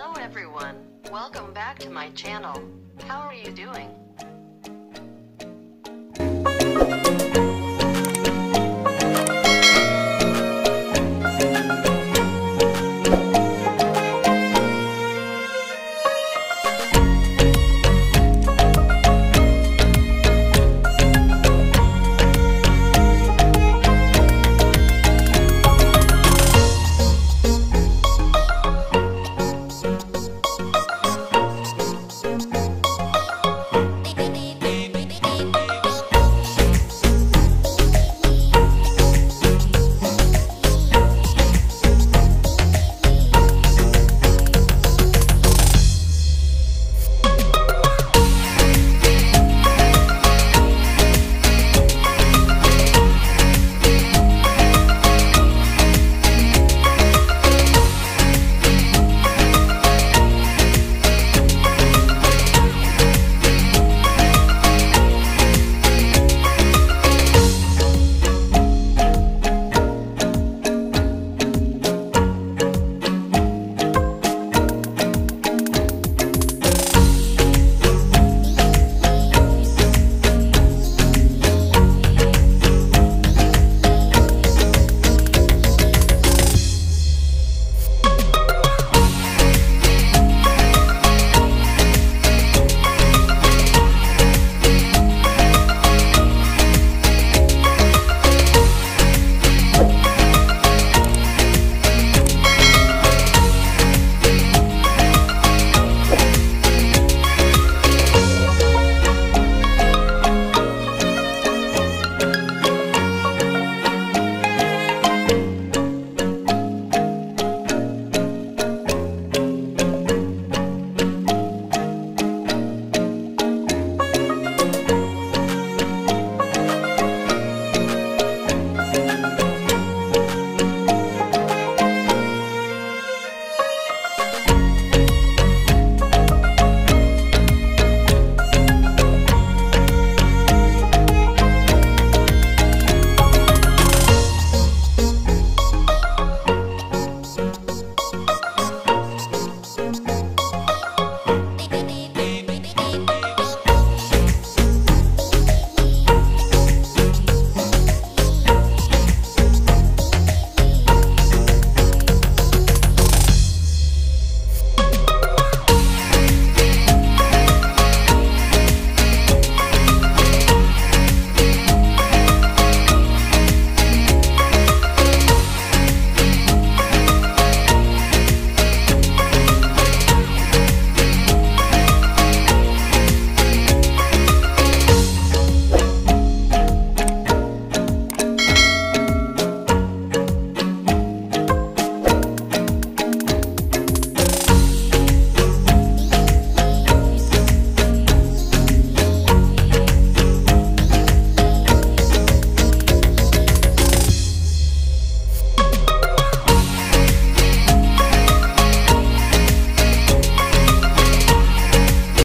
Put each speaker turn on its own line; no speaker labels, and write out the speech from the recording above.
Hello everyone, welcome back to my channel. How are you doing?